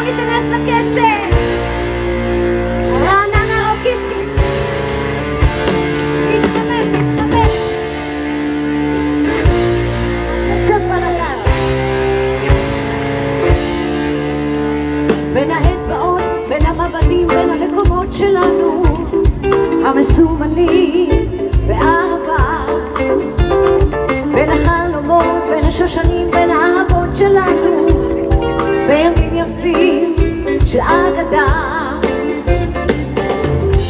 ניכנס לקצב. רעננה אוקיסטי נתחמם, נתחמם נעשה קצת בלגן. בין האצבעות, בין המקומות שלנו. המסומנים באהבה. בין החלומות, בין השושנים, בין האהבות שלנו. בימים יפים של אגדה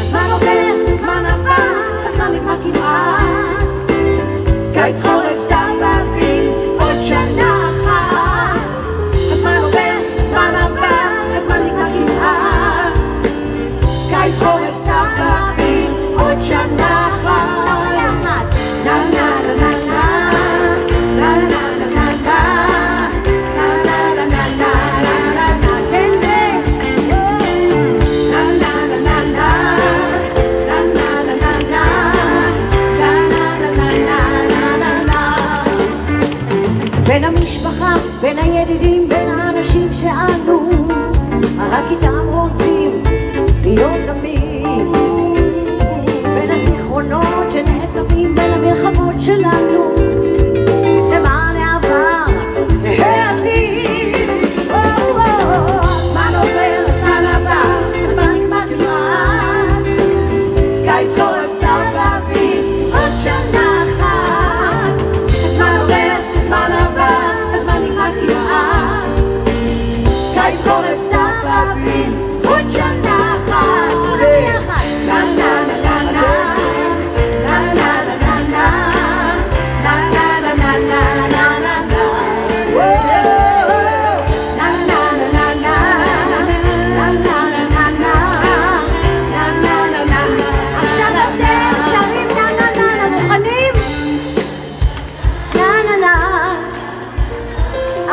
הזמן עובר, הזמן עבר, הזמן נגמר כמעט. קיץ בין המשפחה, בין הידידים, בין האנשים שאנו רק איתם רוצים להיות תמיד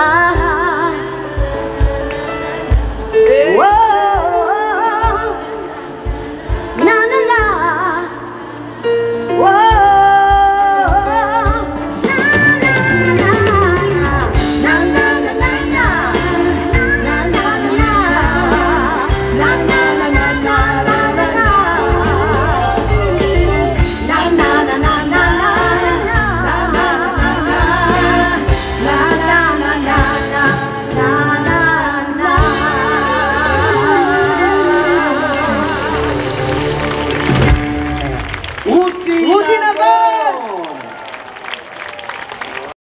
아 无尽的风